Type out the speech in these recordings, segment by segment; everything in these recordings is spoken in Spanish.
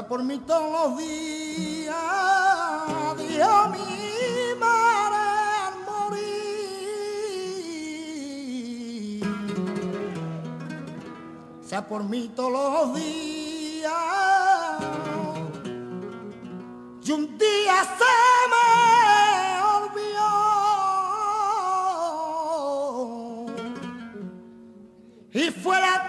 por mí todos los días, Dios mi madre al morir. Sea por mí todos los días, y un día se me olvidó, y fue la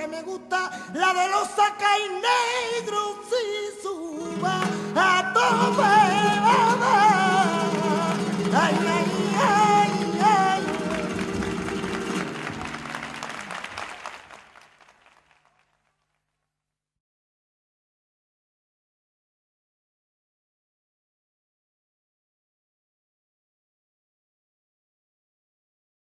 que me gusta, la de los saca y negros y suba a tope.